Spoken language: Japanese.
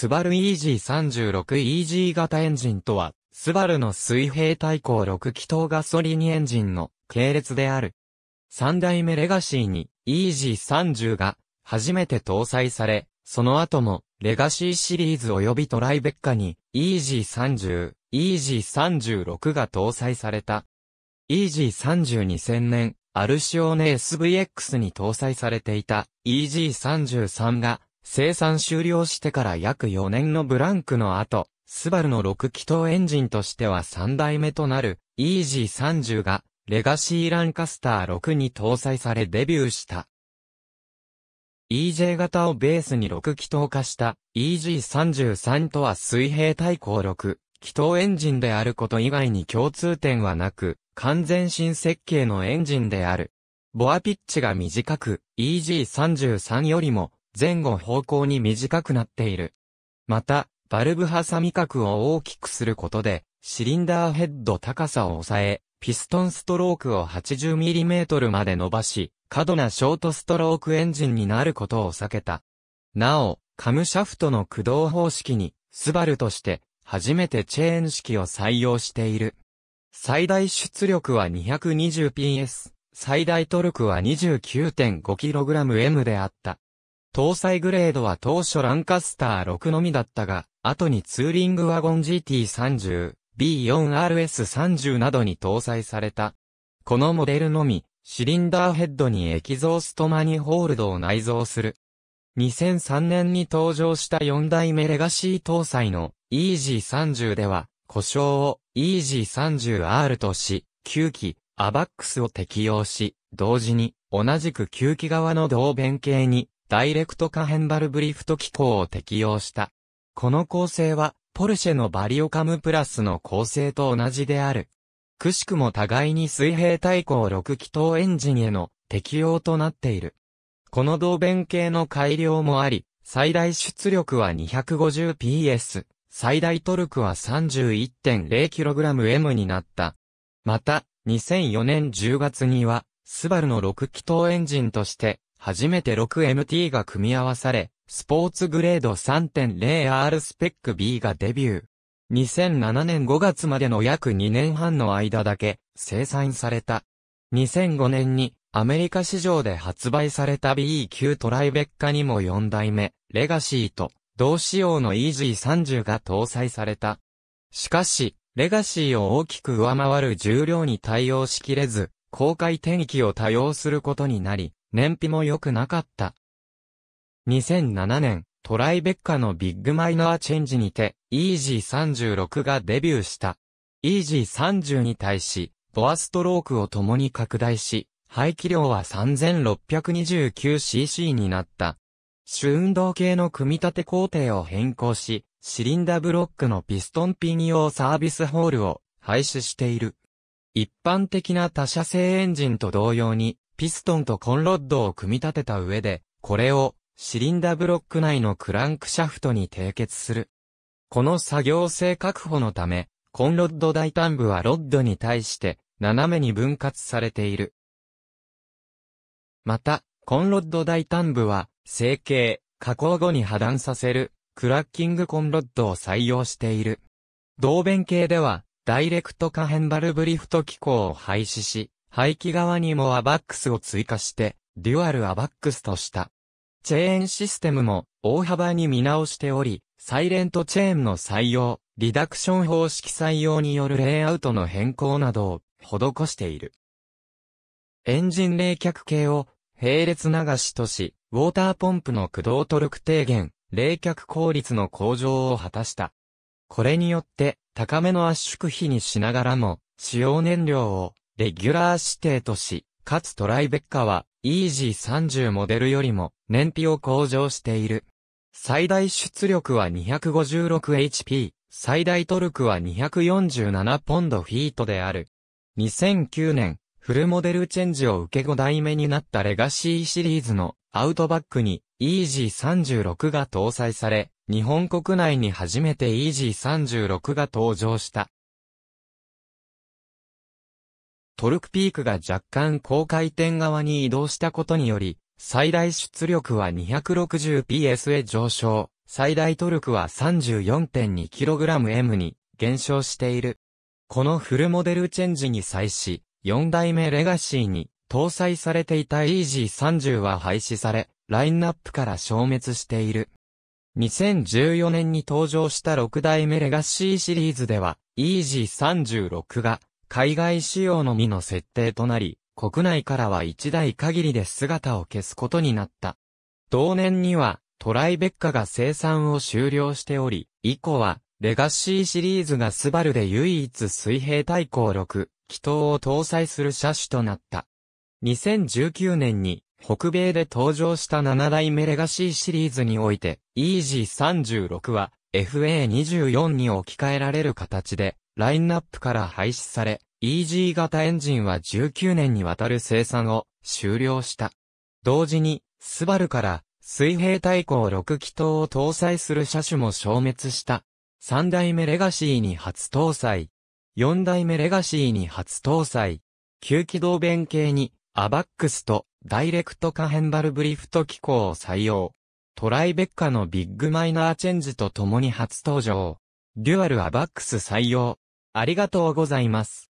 スバル EG36EG 型エンジンとは、スバルの水平対向6気筒ガソリンエンジンの系列である。三代目レガシーに EG30 が初めて搭載され、その後もレガシーシリーズ及びトライベッカに EG30、EG36 が搭載された。EG30 2000年、アルシオネ SVX に搭載されていた EG33 が生産終了してから約4年のブランクの後、スバルの6気筒エンジンとしては3代目となる EG30 がレガシーランカスター6に搭載されデビューした。EJ 型をベースに6気筒化した EG33 とは水平対向6気筒エンジンであること以外に共通点はなく、完全新設計のエンジンである。ボアピッチが短く、EG33 よりも前後方向に短くなっている。また、バルブ挟み角を大きくすることで、シリンダーヘッド高さを抑え、ピストンストロークを 80mm まで伸ばし、過度なショートストロークエンジンになることを避けた。なお、カムシャフトの駆動方式に、スバルとして初めてチェーン式を採用している。最大出力は 220PS、最大トルクは 29.5kgm であった。搭載グレードは当初ランカスター6のみだったが、後にツーリングワゴン GT30、B4RS30 などに搭載された。このモデルのみ、シリンダーヘッドにエキゾーストマニホールドを内蔵する。2003年に登場した4代目レガシー搭載の EG30 では、故障を EG30R とし、9機、アバックスを適用し、同時に、同じく9機側の同弁形に、ダイレクト可変バルブリフト機構を適用した。この構成は、ポルシェのバリオカムプラスの構成と同じである。くしくも互いに水平対向6気筒エンジンへの適用となっている。この同弁系の改良もあり、最大出力は 250PS、最大トルクは 31.0kgm になった。また、2004年10月には、スバルの6気筒エンジンとして、初めて 6MT が組み合わされ、スポーツグレード 3.0R スペック B がデビュー。2007年5月までの約2年半の間だけ生産された。2005年にアメリカ市場で発売された be 級トライベッカにも4代目、レガシーと同仕様の EG30 が搭載された。しかし、レガシーを大きく上回る重量に対応しきれず、公開転機を多用することになり、燃費も良くなかった。2007年、トライベッカのビッグマイナーチェンジにて、 EZ36 がデビューした。 EZ30 に対し、ボアストロークを共に拡大し、排気量は 3629cc になった。主運動系の組み立て工程を変更し、シリンダブロックのピストンピン用サービスホールを廃止している。一般的な他社製エンジンと同様に、ピストンとコンロッドを組み立てた上で、これをシリンダブロック内のクランクシャフトに締結する。この作業性確保のため、コンロッド大端部はロッドに対して斜めに分割されている。また、コンロッド大端部は、成形、加工後に破断させる、クラッキングコンロッドを採用している。動弁系では、ダイレクト可変バルブリフト機構を廃止し、排気側にも AVCSを追加して、デュアル AVCS とした。チェーンシステムも大幅に見直しており、サイレントチェーンの採用、リダクション方式採用によるレイアウトの変更などを施している。エンジン冷却系を並列流しとし、ウォーターポンプの駆動トルク低減、冷却効率の向上を果たした。これによって、高めの圧縮比にしながらも、使用燃料をレギュラー指定とし、かつトライベッカは EG30 モデルよりも燃費を向上している。最大出力は 256HP、最大トルクは247ポンドフィートである。2009年、フルモデルチェンジを受け5代目になったレガシーシリーズのアウトバックに EG36 が搭載され、日本国内に初めて EG36 が登場した。トルクピークが若干高回転側に移動したことにより、最大出力は 260PS へ上昇。最大トルクは 34.2kgm に減少している。このフルモデルチェンジに際し、4代目レガシーに搭載されていた EG30 は廃止され、ラインナップから消滅している。2014年に登場した6代目レガシーシリーズでは、EG36 が海外仕様のみの設定となり、国内からは1台限りで姿を消すことになった。同年には、トライベッカが生産を終了しており、以降は、レガシーシリーズがスバルで唯一水平対向6、気筒を搭載する車種となった。2019年に北米で登場した7代目レガシーシリーズにおいて EG36 は FA24 に置き換えられる形でラインナップから廃止され EG 型エンジンは19年にわたる生産を終了した。同時にスバルから水平対向6気筒を搭載する車種も消滅した。3代目レガシーに初搭載。4代目レガシーに初搭載。吸気動弁系に AVCS とダイレクト可変バルブリフト機構を採用。トライベッカのビッグマイナーチェンジと共に初登場。デュアル AVCS 採用。ありがとうございます。